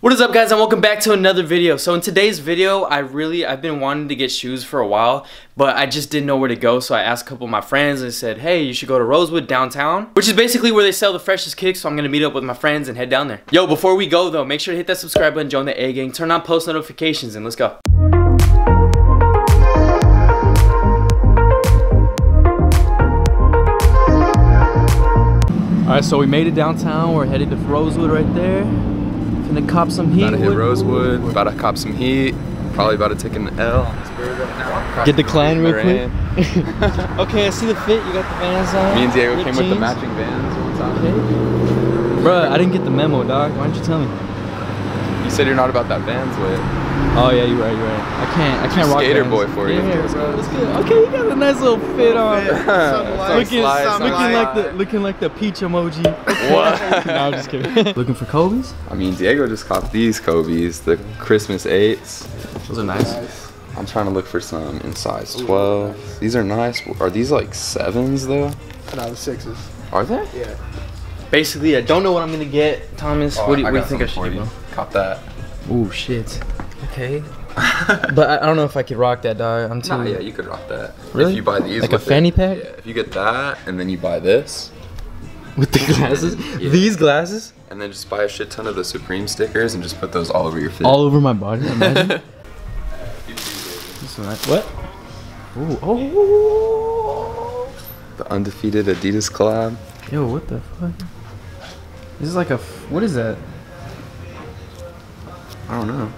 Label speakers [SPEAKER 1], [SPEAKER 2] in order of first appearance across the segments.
[SPEAKER 1] What is up guys and welcome back to another video. So in today's video, I really, I've been wanting to get shoes for a while, but I just didn't know where to go. So I asked a couple of my friends and said, hey, you should go to Rosewood downtown, which is basically where they sell the freshest kicks. So I'm gonna meet up with my friends and head down there. Yo, before we go though, make sure to hit that subscribe button, join the A gang, turn on post notifications and let's go. All right, so we made it downtown. We're headed to Rosewood right there. Gonna cop some heat.
[SPEAKER 2] About to hit Rosewood, about to cop some heat, probably about to take an L on this bird right now.
[SPEAKER 1] Get the clan real
[SPEAKER 2] Ran.
[SPEAKER 1] quick. okay, I see the fit. You got the Vans on.
[SPEAKER 2] Me and Diego
[SPEAKER 1] Ripped
[SPEAKER 2] came with the matching vans one time.
[SPEAKER 1] Okay. Bruh, I didn't get the memo, dog. Why didn't you tell me?
[SPEAKER 2] You said you're not about that vans way.
[SPEAKER 1] Oh yeah, you're right. You're right. I can't. I can't rock
[SPEAKER 2] skater
[SPEAKER 1] Vans.
[SPEAKER 2] boy for you.
[SPEAKER 1] Yeah, bro. Let's get. Okay, you got a nice little fit on.
[SPEAKER 2] Some
[SPEAKER 1] looking,
[SPEAKER 2] slides,
[SPEAKER 1] looking
[SPEAKER 2] some
[SPEAKER 1] like the looking like the peach emoji.
[SPEAKER 2] What?
[SPEAKER 1] no, I'm just kidding. looking for Kobe's?
[SPEAKER 2] I mean, Diego just caught these Kobe's, the Christmas 8s.
[SPEAKER 1] Those are nice.
[SPEAKER 2] I'm trying to look for some in size 12. These are nice. Are these like 7s though?
[SPEAKER 3] No, the sixes.
[SPEAKER 2] Are they?
[SPEAKER 3] Yeah.
[SPEAKER 1] Basically, I don't know what I'm gonna get, Thomas. Oh, what do you, what do you think I should do, bro?
[SPEAKER 2] Cop that.
[SPEAKER 1] Oh shit. Okay. but I, I don't know if I could rock that, dog. I'm too.
[SPEAKER 2] Nah, yeah, you could rock that.
[SPEAKER 1] Really?
[SPEAKER 2] If you buy these
[SPEAKER 1] Like a
[SPEAKER 2] with it-
[SPEAKER 1] fanny pack?
[SPEAKER 2] Yeah, if you get that and then you buy this
[SPEAKER 1] With the glasses?
[SPEAKER 2] Yeah.
[SPEAKER 1] These glasses?
[SPEAKER 2] and then just buy a shit ton of the Supreme stickers and just put those all over your fit.
[SPEAKER 1] All over my body. Imagine. This one, right? what? Ooh, oh.
[SPEAKER 2] The undefeated Adidas collab.
[SPEAKER 1] Yo, what the fuck? This is like a. f- What is that?
[SPEAKER 2] I don't know.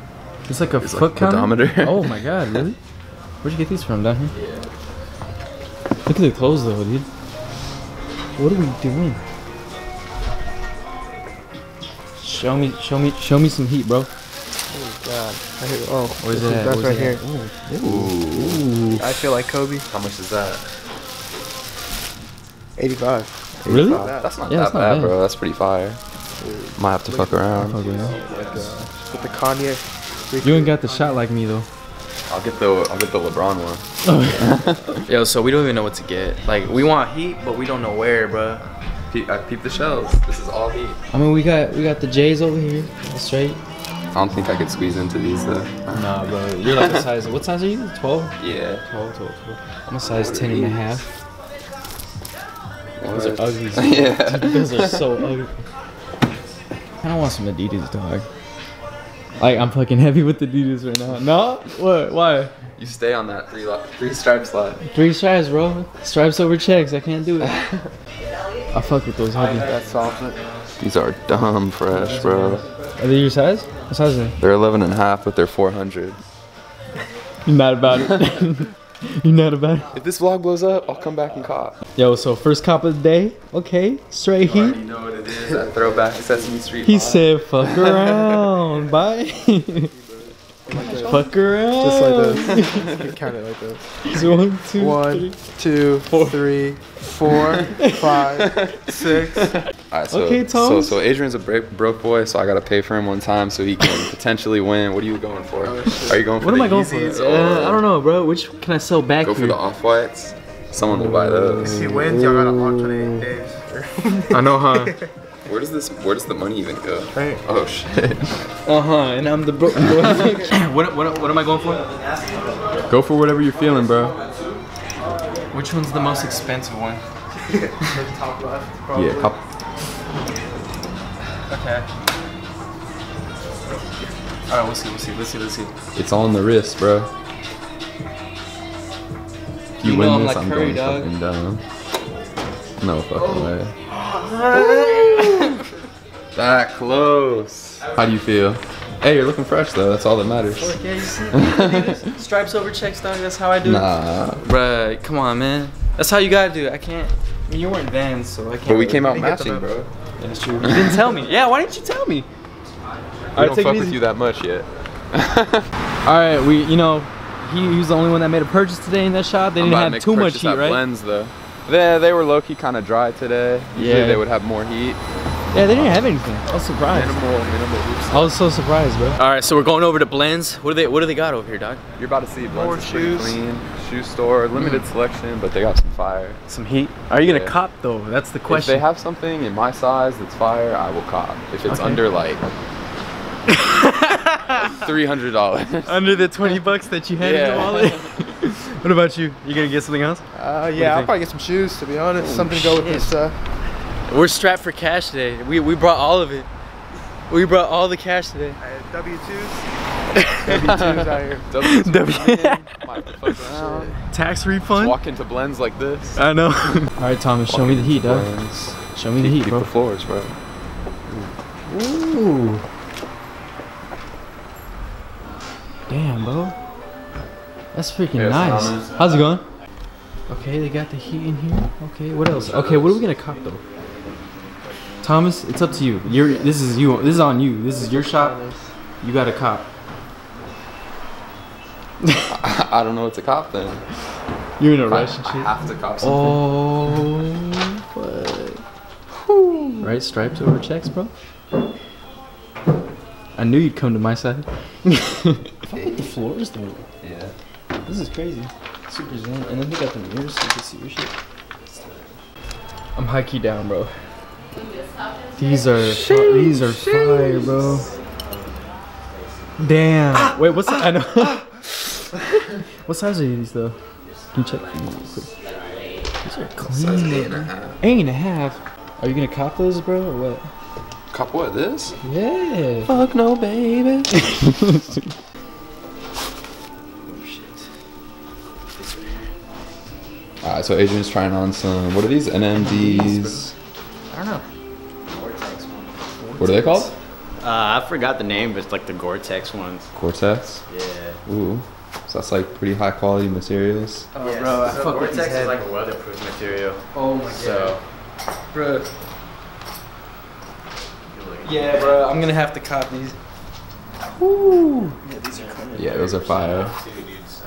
[SPEAKER 1] It's like a
[SPEAKER 2] It's
[SPEAKER 1] foot
[SPEAKER 2] a
[SPEAKER 1] counter?
[SPEAKER 2] pedometer.
[SPEAKER 1] oh my god, really? Where'd you get these from? Down here? Look at the clothes though, dude. What are we doing? Show me, show me, show me some heat, bro.
[SPEAKER 3] Oh God. I hear, oh,
[SPEAKER 1] Where's
[SPEAKER 3] this
[SPEAKER 1] it
[SPEAKER 3] is-
[SPEAKER 1] at?
[SPEAKER 3] That's right
[SPEAKER 1] it
[SPEAKER 3] here.
[SPEAKER 1] at?
[SPEAKER 2] Ooh.
[SPEAKER 1] Ooh.
[SPEAKER 3] I feel like Kobe.
[SPEAKER 2] How much is that?
[SPEAKER 3] 85.
[SPEAKER 1] Really?
[SPEAKER 2] That's not
[SPEAKER 1] Yeah,
[SPEAKER 2] that
[SPEAKER 1] that's not
[SPEAKER 2] bad,
[SPEAKER 1] bad.
[SPEAKER 2] bro. That's pretty fire. Might have to fuck around.
[SPEAKER 1] Okay.
[SPEAKER 3] Like, uh, with the Kanye.
[SPEAKER 1] You ain't got the shot like me though.
[SPEAKER 2] I'll get the I'll get the LeBron one.
[SPEAKER 1] Yo, so we don't even know what to get. Like, we want heat, but we don't know where, bro.
[SPEAKER 2] Peep, I peep the shells. This is all heat.
[SPEAKER 1] I mean, we got we got the J's over here, straight.
[SPEAKER 2] I don't think I could squeeze into these though.
[SPEAKER 1] Nah, bro, you're like a size. What size are you? 12?
[SPEAKER 2] Yeah.
[SPEAKER 1] 12, 12, 12. I'm a size 10 and a half. Those are ugly.
[SPEAKER 2] yeah.
[SPEAKER 1] Those are so ugly. I don't want some Adidas, dog. Like, I'm fucking heavy with the Adidas right now. No? What? Why?
[SPEAKER 2] You stay on that three lo- three stripe slide.
[SPEAKER 1] Three stripes, bro. Stripes over checks. I can't do it. I fuck with those heavy.
[SPEAKER 3] That's it.
[SPEAKER 2] These are dumb fresh, bro.
[SPEAKER 1] Are they your size? What size are they?
[SPEAKER 2] They're 11 and a half, but they're 400.
[SPEAKER 1] You're not about it. You're not about it.
[SPEAKER 2] If this vlog blows up, I'll come back and cop.
[SPEAKER 1] Yo, so first cop of the day. Okay, straight heat.
[SPEAKER 2] You know what it is. That throwback Sesame Street.
[SPEAKER 1] He
[SPEAKER 2] vibe.
[SPEAKER 1] said, "Fuck around, bye." Fuck around.
[SPEAKER 3] Just like this. Count it like this.
[SPEAKER 1] It's one, two,
[SPEAKER 3] One,
[SPEAKER 1] three.
[SPEAKER 3] two, three, four, five, six.
[SPEAKER 2] Alright, so,
[SPEAKER 1] Okay,
[SPEAKER 2] so so Adrian's a broke boy, so I gotta pay for him one time so he can potentially win. What are you going for? Are you going for
[SPEAKER 1] What
[SPEAKER 2] the
[SPEAKER 1] am I going
[SPEAKER 2] Yeezys
[SPEAKER 1] for?
[SPEAKER 2] or
[SPEAKER 1] Uh, I don't know, bro. Which can I sell back
[SPEAKER 2] Go for the off whites. Someone will buy those.
[SPEAKER 3] If he wins, y'all gotta lock 28 days.
[SPEAKER 1] I know, huh?
[SPEAKER 2] Where does this? Where does the money even go?
[SPEAKER 3] Right.
[SPEAKER 2] Oh shit.
[SPEAKER 1] Uh huh. And I'm the broke boy. what, what, what am I going for?
[SPEAKER 2] Go for whatever you're feeling, bro.
[SPEAKER 1] Which one's the most expensive one?
[SPEAKER 3] Top left. probably.
[SPEAKER 2] Yeah. Cop-
[SPEAKER 1] Okay. All right, we'll see. We'll see. Let's see. Let's see.
[SPEAKER 2] it's on the wrist, bro. If you,
[SPEAKER 1] You
[SPEAKER 2] win
[SPEAKER 1] know I'm
[SPEAKER 2] this,
[SPEAKER 1] like
[SPEAKER 2] I'm going
[SPEAKER 1] dog.
[SPEAKER 2] fucking down. No fucking way. That close. How do you feel? Hey, you're looking fresh though. That's all that matters.
[SPEAKER 1] Yeah, you see? Stripes over checks, dog. That's how I do it.
[SPEAKER 2] Nah.
[SPEAKER 1] Bruh, come on, man. That's how you gotta do it. I can't. I mean, you weren't Vans, so I can't.
[SPEAKER 2] But we
[SPEAKER 1] really-
[SPEAKER 2] came out
[SPEAKER 3] didn't get the
[SPEAKER 2] matching, bro.
[SPEAKER 1] Yeah, that's true. You didn't tell me. Yeah, why didn't you tell me?
[SPEAKER 2] I don't fuck with you that much yet.
[SPEAKER 1] All right, we, you know, he, he was the only one that made a purchase today in that shop. They didn't
[SPEAKER 2] about to
[SPEAKER 1] have too much heat, right?
[SPEAKER 2] Blends though. They, they were low key kind of dry today. Usually
[SPEAKER 1] Yeah.
[SPEAKER 2] they would have more heat.
[SPEAKER 1] Yeah, they didn't have anything. I was surprised.
[SPEAKER 2] Minimal, minimal.
[SPEAKER 1] I was so surprised, bro. All right, so we're going over to Blends. What do they What do they got over here, dog?
[SPEAKER 2] You're about to see Blends
[SPEAKER 3] More
[SPEAKER 2] is
[SPEAKER 3] shoes.
[SPEAKER 2] clean. Shoe store, limited mm. selection, but they got some fire.
[SPEAKER 1] Some heat. Are you gonna
[SPEAKER 2] Yeah.
[SPEAKER 1] cop though? That's the question.
[SPEAKER 2] If they have something in my size that's fire, I will cop. If it's
[SPEAKER 1] Okay.
[SPEAKER 2] under like three hundred dollars.
[SPEAKER 1] Under the 20 bucks that you had in your wallet. what about you? You gonna get something else?
[SPEAKER 3] Uh, yeah, I'll
[SPEAKER 1] think?
[SPEAKER 3] probably get some shoes to be honest. Something to go with this. Uh,
[SPEAKER 1] We're strapped for cash today. We we brought all of it. We brought all the cash today.
[SPEAKER 3] W twos. W twos out here.
[SPEAKER 1] W- Tax refund.
[SPEAKER 2] Walk into blends like this.
[SPEAKER 1] I know. all right, Thomas, show me the heat, dog.
[SPEAKER 2] Blends.
[SPEAKER 1] Show me the heat,
[SPEAKER 2] Keep
[SPEAKER 1] bro.
[SPEAKER 2] the floors, bro.
[SPEAKER 1] Ooh. Damn, bro. That's freaking
[SPEAKER 2] Yes,
[SPEAKER 1] nice.
[SPEAKER 2] Thomas.
[SPEAKER 1] How's it going? Okay, they got the heat in here. Okay, what else? Okay, what are we gonna cop though? Thomas, it's up to you. You're this is you. This is on you. This is your shop. You got a cop.
[SPEAKER 2] I don't know what to cop then.
[SPEAKER 1] You're in a rush and
[SPEAKER 2] I have to cop something.
[SPEAKER 1] Oh, what? Right stripes over checks, bro. I knew you'd come to my side. Fuck with the floors though.
[SPEAKER 2] Yeah.
[SPEAKER 1] This is crazy. Super zoom. And then they got the mirrors so you can see your shit. I'm high key down, bro. These are fi- these are fire, bro. Damn. Ah, Wait, what's ah, I know. Ah. what size are these though? Can you check for me real quick? These are clean.
[SPEAKER 2] eight and a
[SPEAKER 1] bro.
[SPEAKER 2] half.
[SPEAKER 1] Eight and a half. Are you gonna cop those, bro, or what?
[SPEAKER 2] Cop what? This?
[SPEAKER 1] Yeah.
[SPEAKER 2] Fuck no, baby. Alright, so Adrian's trying on some. What are these? NMDs.
[SPEAKER 1] I don't know.
[SPEAKER 2] What are they called?
[SPEAKER 4] Uh, I forgot the name, but it's like the Gore-Tex ones.
[SPEAKER 2] Cortex.
[SPEAKER 4] Yeah.
[SPEAKER 2] Ooh. So that's like pretty high quality materials.
[SPEAKER 1] Oh,
[SPEAKER 4] Yeah,
[SPEAKER 1] bro, I
[SPEAKER 4] so
[SPEAKER 1] fuck
[SPEAKER 4] Gore-Tex is like a weatherproof material.
[SPEAKER 1] Oh my god.
[SPEAKER 4] So,
[SPEAKER 1] Bro. Yeah, bro, I'm gonna have to cop these. Ooh. Yeah, these are cool.
[SPEAKER 2] Yeah, those are fire.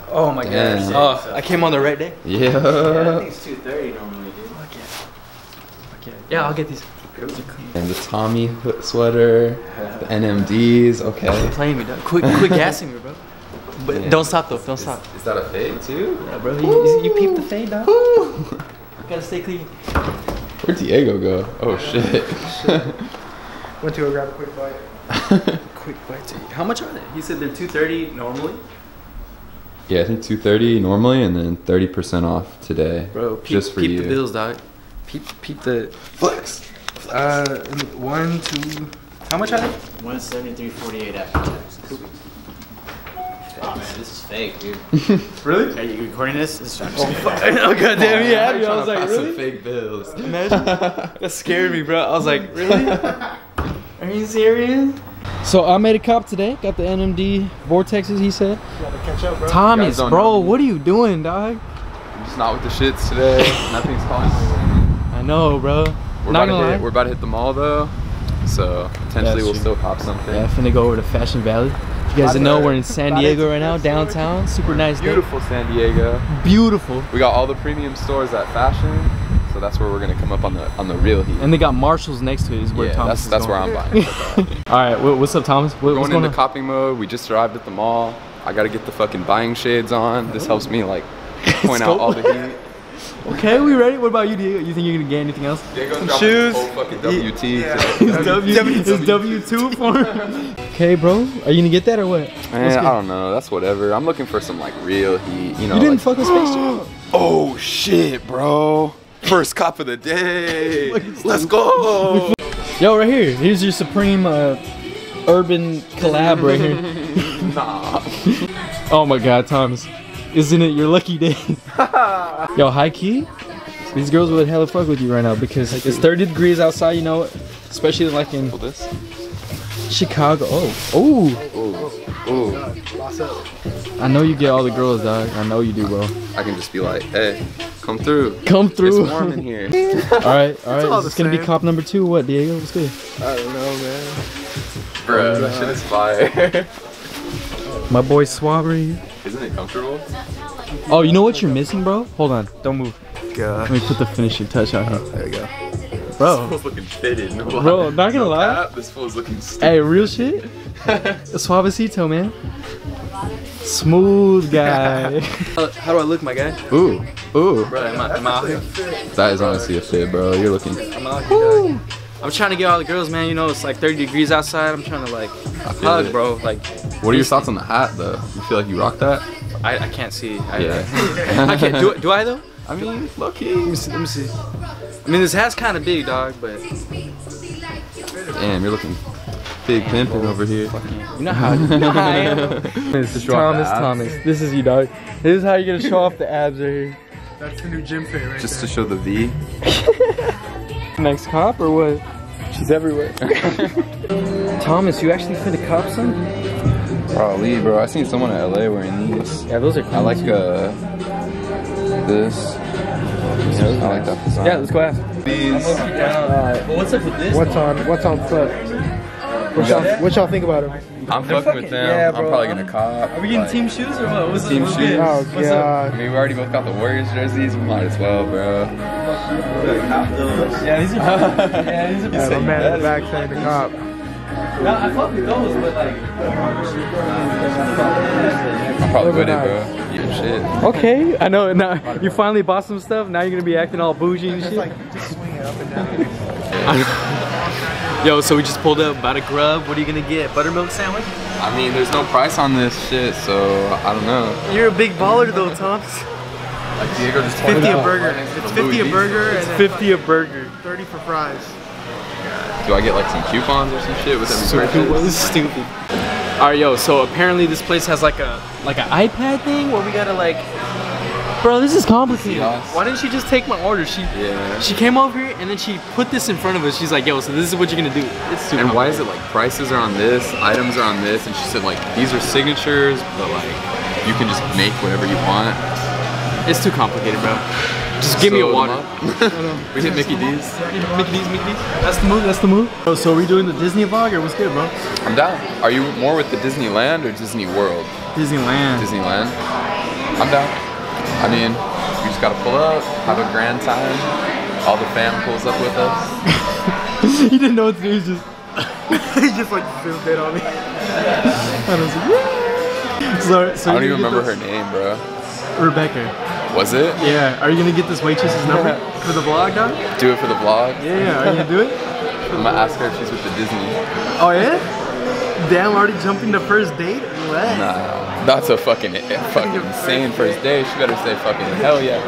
[SPEAKER 1] Oh my
[SPEAKER 2] Damn.
[SPEAKER 1] god. Oh, I came on the right day.
[SPEAKER 4] yeah, I
[SPEAKER 2] Yeah.
[SPEAKER 4] think it's 230 normally, dude.
[SPEAKER 1] Fuck yeah. Fuck yeah. Yeah, I'll get these.
[SPEAKER 2] And the Tommy hood sweater, the NMDs. Okay.
[SPEAKER 1] Playing me, dog. Quit, quit gassing me, bro. But
[SPEAKER 2] Yeah.
[SPEAKER 1] don't stop though. Don't stop.
[SPEAKER 2] Is that a fade too?
[SPEAKER 1] Yeah, bro. You, you, you peep the fade, dog. Gotta stay clean.
[SPEAKER 2] Where'd Diego go? Oh shit.
[SPEAKER 3] Went to go grab a quick bite.
[SPEAKER 1] Quick bites. How much are they? He said they're 230 normally.
[SPEAKER 2] Yeah, I think 230 normally, and then 30% off today.
[SPEAKER 1] Bro, peep,
[SPEAKER 2] just for
[SPEAKER 1] peep
[SPEAKER 2] you.
[SPEAKER 1] the bills, dog. Peep, peep the flex. Uh, one, two. How much are they?
[SPEAKER 4] 173.48 after tax. Oh man, this is fake, dude.
[SPEAKER 1] Really?
[SPEAKER 4] Are you recording this? This is I'm
[SPEAKER 1] oh god damn, you had me. I was like,
[SPEAKER 2] Some
[SPEAKER 1] really?
[SPEAKER 2] fake bills.
[SPEAKER 1] Imagine. that scared me, bro. I was like, really? Are you serious? So I made a cop today. Got the NMD vortexes. He said.
[SPEAKER 3] Gotta catch up, bro.
[SPEAKER 1] Thomas, bro,
[SPEAKER 2] know
[SPEAKER 1] what are you doing, dog?
[SPEAKER 2] I'm just not with the shits today. Nothing's calling.
[SPEAKER 1] I know, bro.
[SPEAKER 2] We're
[SPEAKER 1] Not
[SPEAKER 2] about, to hit,
[SPEAKER 1] lie.
[SPEAKER 2] we're about to hit the mall though, so potentially
[SPEAKER 1] That's
[SPEAKER 2] we'll
[SPEAKER 1] true.
[SPEAKER 2] still pop something.
[SPEAKER 1] Yeah, finna go over to Fashion Valley. If you guys know we're in San Diego right now, downtown. Super nice day.
[SPEAKER 2] Beautiful San Diego.
[SPEAKER 1] Beautiful.
[SPEAKER 2] We got all the premium stores at Fashion, so that's where we're gonna come up on the on the real heat.
[SPEAKER 1] And they got Marshalls next to it. Is where
[SPEAKER 2] yeah,
[SPEAKER 1] Thomas
[SPEAKER 2] that's
[SPEAKER 1] is
[SPEAKER 2] that's where. I'm buying.
[SPEAKER 1] All right, what, what's up, Thomas? What, what's
[SPEAKER 2] going
[SPEAKER 1] going
[SPEAKER 2] into
[SPEAKER 1] on?
[SPEAKER 2] copying mode. We just arrived at the mall. I gotta get the fucking buying shades on. This helps me like point out all the heat.
[SPEAKER 1] Okay, we ready? What about you, Diego? You think you're gonna get anything else?
[SPEAKER 2] Diego's
[SPEAKER 1] Some shoes.
[SPEAKER 2] Whole fucking WT.
[SPEAKER 1] His W, his W two form. okay, bro. Are you gonna get that or what?
[SPEAKER 2] Man, I don't know. That's whatever. I'm looking for some like real heat. You know.
[SPEAKER 1] You didn't
[SPEAKER 2] like-
[SPEAKER 1] fuck with Space Jam?
[SPEAKER 2] Oh shit, bro! First cop of the day. Let's go.
[SPEAKER 1] Yo, right here. Here's your supreme uh, urban collab right here.
[SPEAKER 2] nah.
[SPEAKER 1] Oh my God, Thomas. Isn't it your lucky day? Yo, high key. These girls would hella fuck with you right now because it's 30 degrees outside. You know, especially like in
[SPEAKER 2] this.
[SPEAKER 1] Chicago. Oh, oh.
[SPEAKER 2] Ooh. Ooh.
[SPEAKER 1] I know you get all the girls, dog. I know you do, bro.
[SPEAKER 2] I can just be like, hey, come through.
[SPEAKER 1] Come through.
[SPEAKER 2] It's warm in here.
[SPEAKER 1] all right, all right.
[SPEAKER 3] all
[SPEAKER 1] Is this
[SPEAKER 3] the
[SPEAKER 1] gonna be cop number two? What, Diego? What's good?
[SPEAKER 3] I don't know, man.
[SPEAKER 2] Bro, that shit is fire.
[SPEAKER 1] My boy Swab right here.
[SPEAKER 2] Isn't it comfortable?
[SPEAKER 1] Oh, you know what you're missing, bro? Hold on. Don't move.
[SPEAKER 3] God.
[SPEAKER 1] Let me put the finishing touch on here.
[SPEAKER 3] There you go.
[SPEAKER 1] Bro.
[SPEAKER 2] Fool's looking fitted. No
[SPEAKER 1] Bro, not gonna lie.
[SPEAKER 2] cap, This fool's looking stupid.
[SPEAKER 1] Hey, real shit? Suavecito, man. Smooth guy. How do I look, my guy?
[SPEAKER 2] Ooh. Ooh.
[SPEAKER 1] Bro, am I, am I out here?
[SPEAKER 2] That is honestly a fit, bro. You're looking.
[SPEAKER 1] I'm out here, dog. I'm trying to get all the girls, man. You know, it's like 30 degrees outside. I'm trying to like hug,
[SPEAKER 2] it.
[SPEAKER 1] bro. Like,
[SPEAKER 2] What are your thoughts on the hat though? You feel like you rock that?
[SPEAKER 1] I, I can't see. I,
[SPEAKER 2] Yeah.
[SPEAKER 1] I can't. Do, it. do I though?
[SPEAKER 2] I mean, low key.
[SPEAKER 1] Let me see. Let me see. I mean, this hat's kind of big, dog, but
[SPEAKER 2] Damn, you're looking big pimping over here.
[SPEAKER 1] you know how, you know how I am.
[SPEAKER 2] This is Thomas Thomas.
[SPEAKER 1] This is you, dog. This is how you're gonna show off the abs right here.
[SPEAKER 3] That's the new gym fit right
[SPEAKER 2] Just to show the V.
[SPEAKER 1] Next cop or what? She's everywhere. Thomas, you actually fit a cop, son?
[SPEAKER 2] Probably, bro. I seen someone in LA wearing these.
[SPEAKER 1] Yeah, those are.
[SPEAKER 2] I like uh this. I like that design.
[SPEAKER 1] Yeah, let's go ask.
[SPEAKER 2] These.
[SPEAKER 1] But what's up with this?
[SPEAKER 3] What's on What's on foot? What y'all, what y'all think about him?
[SPEAKER 2] I'm fucking with them.
[SPEAKER 1] yeah,
[SPEAKER 2] I'm probably gonna cop.
[SPEAKER 1] Are we getting
[SPEAKER 2] like-
[SPEAKER 1] team shoes or what? What's
[SPEAKER 2] Team
[SPEAKER 1] what's
[SPEAKER 2] shoes?
[SPEAKER 1] good?
[SPEAKER 3] Oh
[SPEAKER 1] What's up?
[SPEAKER 2] I mean, we already both got the Warriors jerseys. We might as well, bro.
[SPEAKER 1] Yeah, these are. yeah, these are.
[SPEAKER 3] Yeah, my man in the back saying the cop.
[SPEAKER 1] No, I fuck with those, but like.
[SPEAKER 2] I'm probably with it, bro. Yeah, shit.
[SPEAKER 1] Okay, I know. Now you finally bought some stuff. Now you're gonna be acting all bougie and shit.
[SPEAKER 3] just swing it up and down.
[SPEAKER 1] Yo, so we just pulled up, about a grub. What are you gonna get? Buttermilk sandwich?
[SPEAKER 2] I mean, there's no price on this shit, so I don't know.
[SPEAKER 1] You're a big baller though, Thomas.
[SPEAKER 2] Like Diego just
[SPEAKER 3] 50 a burger. It's 50 a burger and
[SPEAKER 1] 50 a burger.
[SPEAKER 3] 30 for fries.
[SPEAKER 2] Do I get like some coupons or some shit with every purchase?
[SPEAKER 1] This stupid. All right, yo. So apparently this place has like a like an iPad thing where we gotta like. Bro, this is complicated. Why didn't she just take my order? She
[SPEAKER 2] Yeah.
[SPEAKER 1] she came over here and then she put this in front of us. She's like, yo, so this is what you're gonna do. It's too
[SPEAKER 2] And why is it like prices are on this, items are on this, and she said like these are signatures, but like you can just make whatever you want.
[SPEAKER 1] It's too complicated, bro. Just give me a
[SPEAKER 2] So,
[SPEAKER 1] water.
[SPEAKER 2] we hit Mickey D's.
[SPEAKER 1] Mickey D's, Mickey D's. That's the move. That's the move. Oh, so are we doing the Disney vlog or what's good, bro?
[SPEAKER 2] I'm down. Are you more with the Disneyland or Disney World?
[SPEAKER 1] Disneyland.
[SPEAKER 2] Disneyland. I'm down. I mean, we just gotta pull up, have a grand time. All the fam pulls up with us.
[SPEAKER 1] he didn't know what to do. He's just.
[SPEAKER 3] he just like zoomed in on me.
[SPEAKER 1] I was like, "Yeah." so, so
[SPEAKER 2] I don't even remember her name, bro.
[SPEAKER 1] Rebecca.
[SPEAKER 2] Was it?
[SPEAKER 1] Yeah. Are you gonna get this waitress's number for the vlog, dog?
[SPEAKER 2] Do it for the vlog.
[SPEAKER 1] Yeah. yeah. Are you gonna do it?
[SPEAKER 2] I'm gonna ask her if she's with the Disney.
[SPEAKER 1] Oh yeah. Damn, already jumping the first date. What?
[SPEAKER 2] Nah, that's a fucking fucking insane first day. She better say fucking hell yeah.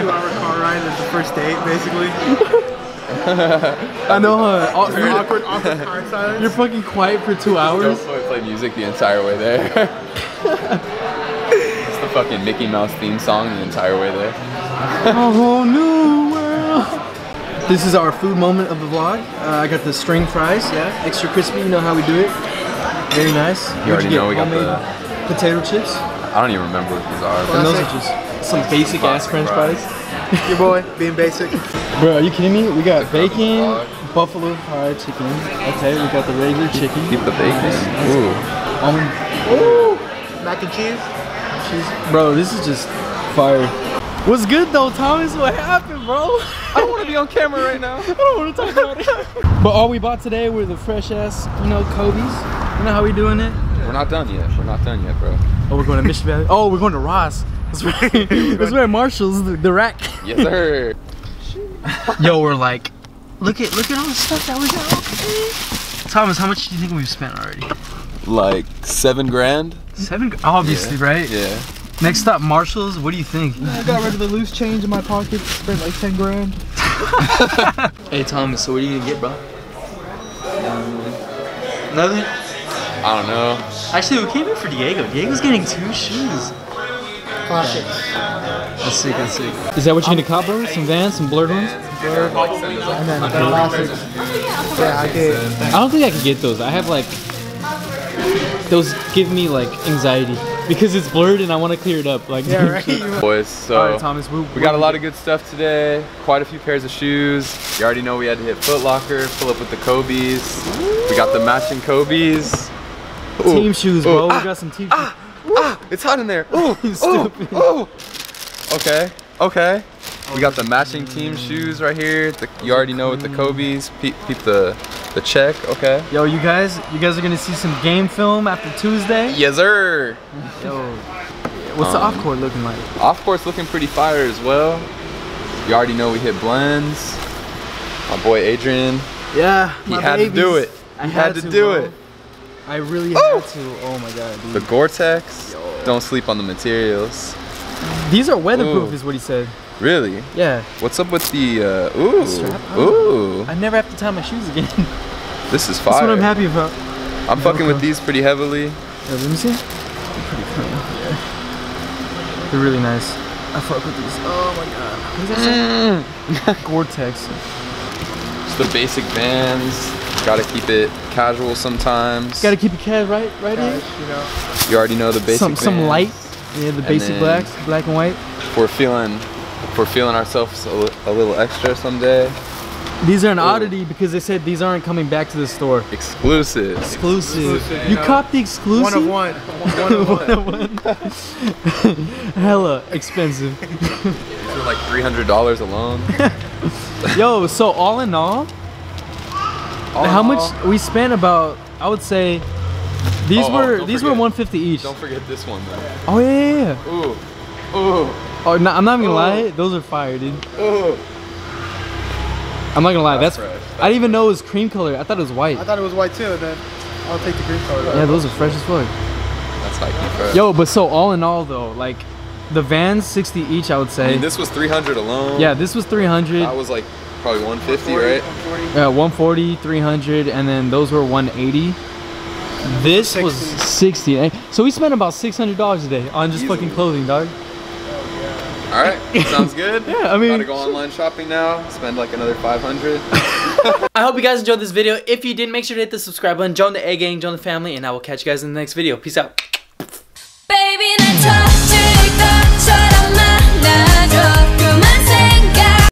[SPEAKER 3] Two hour car ride is the first date, basically.
[SPEAKER 1] I know. Huh?
[SPEAKER 3] Awkward, awkward car silence.
[SPEAKER 1] you're fucking quiet for two
[SPEAKER 2] Don't
[SPEAKER 1] hours.
[SPEAKER 2] play, play music the entire way there. it's the fucking Mickey Mouse theme song the entire way there.
[SPEAKER 1] A whole new world. This is our food moment of the vlog. Uh, I got the string fries, yeah, extra crispy. You know how we do it. Very nice.
[SPEAKER 2] You already know we got
[SPEAKER 1] Homemade potato chips,
[SPEAKER 2] I don't even remember what these are.
[SPEAKER 1] and those are just some basic ass French fries.
[SPEAKER 3] Your boy, being basic.
[SPEAKER 1] Bro, are you kidding me? We got bacon, buffalo fried chicken. Okay, we got the regular chicken.
[SPEAKER 2] keep the bacon. Ooh.
[SPEAKER 1] Almond
[SPEAKER 3] Ooh, mac and cheese.
[SPEAKER 1] cheese. Bro, this is just fire. What's good though, Thomas? What happened, bro?
[SPEAKER 2] I don't want to be on camera right now.
[SPEAKER 1] I don't want to talk about it. but all we bought today were the fresh ass, you know, Kobe's. You know how we doing it?
[SPEAKER 2] We're not done yet. We're not done yet, bro.
[SPEAKER 1] Oh, we're going to Mission Valley. Oh, we're going to Ross. That's right. That's where Marshall's the, the rack.
[SPEAKER 2] Yes, sir.
[SPEAKER 1] Yo, we're like, look at look at all the stuff that we got. Thomas, how much do you think we've spent already?
[SPEAKER 2] Like seven grand.
[SPEAKER 1] Seven, obviously,
[SPEAKER 2] Yeah.
[SPEAKER 1] right?
[SPEAKER 2] Yeah.
[SPEAKER 1] Next stop, Marshalls. What do you think?
[SPEAKER 3] I got rid of the loose change in my pocket. Spent like 10 grand.
[SPEAKER 1] Hey, Thomas. So what are you gonna get, bro? Nothing.
[SPEAKER 2] I don't know.
[SPEAKER 1] Actually, we came in for Diego. Diego's getting two shoes.
[SPEAKER 3] Classics.
[SPEAKER 1] That's sick. That's sick. Is that what you're gonna cop, bro? Some Vans, some blurred ones?
[SPEAKER 3] And then the classics. Yeah, I did.
[SPEAKER 1] I don't think I can get those. I have like those give me like anxiety because it's blurred and I want to clear it up. Like
[SPEAKER 3] Yeah, right.
[SPEAKER 2] Boys, so
[SPEAKER 1] All right, Thomas. We,
[SPEAKER 2] we got a lot of good stuff today. Quite a few pairs of shoes. You already know we had to hit Foot Locker, pull up with the Kobe's. We got the matching Kobe's. Ooh,
[SPEAKER 1] team shoes,
[SPEAKER 2] ooh,
[SPEAKER 1] bro. We
[SPEAKER 2] ah,
[SPEAKER 1] got some team.
[SPEAKER 2] ah, ah, it's hot in there. Ooh, ooh,
[SPEAKER 1] Stupid.
[SPEAKER 2] ooh. Okay, okay. We got the matching team shoes right here. The, you already know with the Kobe's. Peep, peep the the check. Okay.
[SPEAKER 1] Yo, you guys, you guys are gonna see some game film after Tuesday.
[SPEAKER 2] Yes, sir.
[SPEAKER 1] Yo, what's the
[SPEAKER 2] Um,
[SPEAKER 1] off court looking like?
[SPEAKER 2] Off course looking pretty fire as well. You already know we hit blends. My boy Adrian
[SPEAKER 1] Yeah.
[SPEAKER 2] He had to do
[SPEAKER 1] babies.
[SPEAKER 2] it.
[SPEAKER 1] I
[SPEAKER 2] He had to do
[SPEAKER 1] bro.
[SPEAKER 2] it.
[SPEAKER 1] I really had to. Oh my god,
[SPEAKER 2] The
[SPEAKER 1] dude.
[SPEAKER 2] Gore-Tex. Don't sleep on the materials.
[SPEAKER 1] These are weatherproof,
[SPEAKER 2] Ooh.
[SPEAKER 1] is what he said.
[SPEAKER 2] Really?
[SPEAKER 1] Yeah.
[SPEAKER 2] What's up with the uh ooh.
[SPEAKER 1] strap?
[SPEAKER 2] Ooh.
[SPEAKER 1] I never have to tie my shoes again.
[SPEAKER 2] This is fire.
[SPEAKER 1] That's what I'm happy about.
[SPEAKER 2] I'm fucking with these pretty heavily.
[SPEAKER 1] Yeah, let me see. They're pretty clean. Yeah. They're really nice. I fuck with these. Oh my god. What does that say? Gore-Tex.
[SPEAKER 2] Just the basic Vans. Gotta keep it casual sometimes.
[SPEAKER 1] Gotta keep it casual, right, right here.
[SPEAKER 3] You know.
[SPEAKER 2] you already know the basic
[SPEAKER 1] Some some light. Yeah, the basic
[SPEAKER 2] then-
[SPEAKER 1] blacks, black and white.
[SPEAKER 2] We're feeling if we're feeling ourselves a, li- a little extra someday.
[SPEAKER 1] These are an
[SPEAKER 2] Ooh.
[SPEAKER 1] oddity because they said these aren't coming back to the store.
[SPEAKER 2] Exclusive.
[SPEAKER 1] Exclusive.
[SPEAKER 3] Exclusive,
[SPEAKER 1] You
[SPEAKER 3] you know.
[SPEAKER 1] cop the exclusive.
[SPEAKER 3] One of one. One of one.
[SPEAKER 1] Hella expensive.
[SPEAKER 2] These are like three hundred dollars alone.
[SPEAKER 1] Yo, so all in all, how much we spent about? I would say these
[SPEAKER 2] Oh,
[SPEAKER 1] were
[SPEAKER 2] don't
[SPEAKER 1] these were 150 each.
[SPEAKER 2] Don't forget this one though.
[SPEAKER 1] Oh yeah, yeah, yeah.
[SPEAKER 2] Ooh. Ooh.
[SPEAKER 1] Oh, no, I'm not even gonna
[SPEAKER 2] Oh.
[SPEAKER 1] lie, those are fire, dude.
[SPEAKER 2] Ooh.
[SPEAKER 1] I'm not gonna lie,
[SPEAKER 2] That's
[SPEAKER 1] that's.
[SPEAKER 2] fresh.
[SPEAKER 1] I didn't even know it was cream color. I thought it was white.
[SPEAKER 3] I thought it was white too. Then I'll take the cream color.
[SPEAKER 1] Yeah, those are fresh as fuck.
[SPEAKER 2] That's like fresh.
[SPEAKER 1] Yo, but so all in all though, like the Vans 60 each, I would
[SPEAKER 2] I
[SPEAKER 1] say.
[SPEAKER 2] mean, this was 300 alone.
[SPEAKER 1] yeah, this was 300.
[SPEAKER 2] That was like probably 150, right?
[SPEAKER 1] Yeah, 140, 300, and then those were 180. This was 60. eh? So we spent about $600 a day on just
[SPEAKER 2] Easily.
[SPEAKER 1] fucking clothing, dog.
[SPEAKER 2] All right. Sounds good.
[SPEAKER 1] Yeah, I mean-
[SPEAKER 2] Gotta go online shopping now. Spend like another 500.
[SPEAKER 5] I hope you guys enjoyed this video. If you did, make sure to hit the subscribe button, join the A gang, join the family, and I will catch you guys in the next video. Peace out.
[SPEAKER 6] Baby, let's touch